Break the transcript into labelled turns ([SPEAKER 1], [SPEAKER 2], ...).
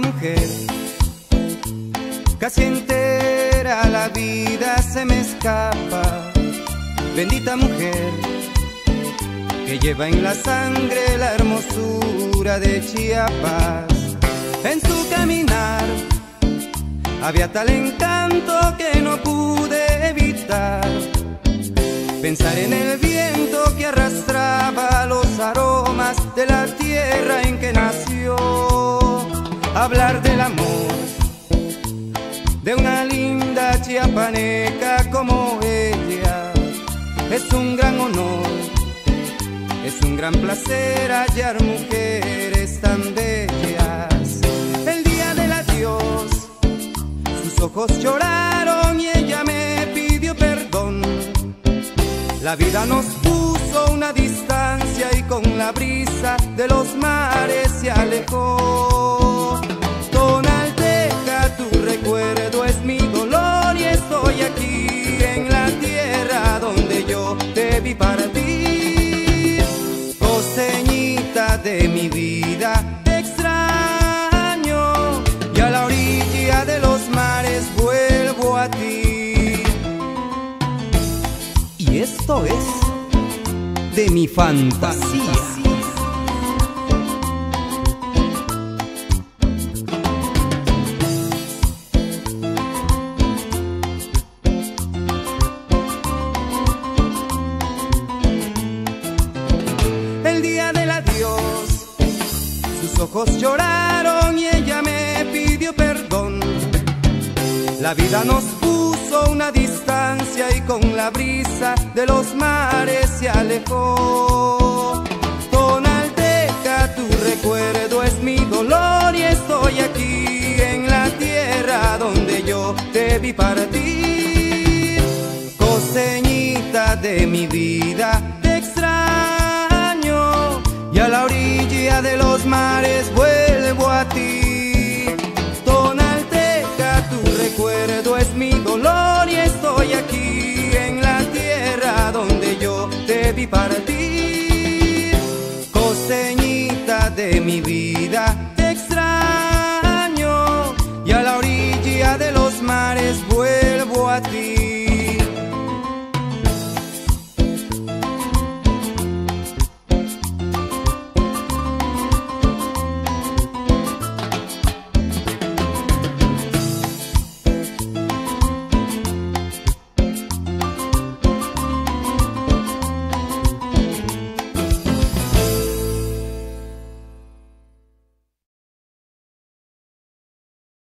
[SPEAKER 1] mujer, casi entera la vida se me escapa. Bendita mujer, que lleva en la sangre la hermosura de Chiapas. En su caminar había tal encanto que no pude evitar pensar en el viento que arrastraba los aromas de la tierra hablar del amor de una linda chiapaneca como ella es un gran honor, es un gran placer hallar mujeres tan bellas. El día del adiós, sus ojos lloraron y ella me pidió perdón la vida nos puso una distancia y con la brisa de los mares se alejó. Vi partir. Coseñita de mi vida, extraño y a la orilla de los mares vuelvo a ti. Y esto es de mi fantasía. Adiós, sus ojos lloraron y ella me pidió perdón. La vida nos puso una distancia y con la brisa de los mares se alejó. Tonalteca, tu recuerdo es mi dolor y estoy aquí en la tierra donde yo te vi partir. Coseñita de mi vida, orilla de los mares vuelvo a ti. Tonalteca, tu recuerdo es mi dolor y estoy aquí en la tierra donde yo te vi partir. Coseñita de mi vida,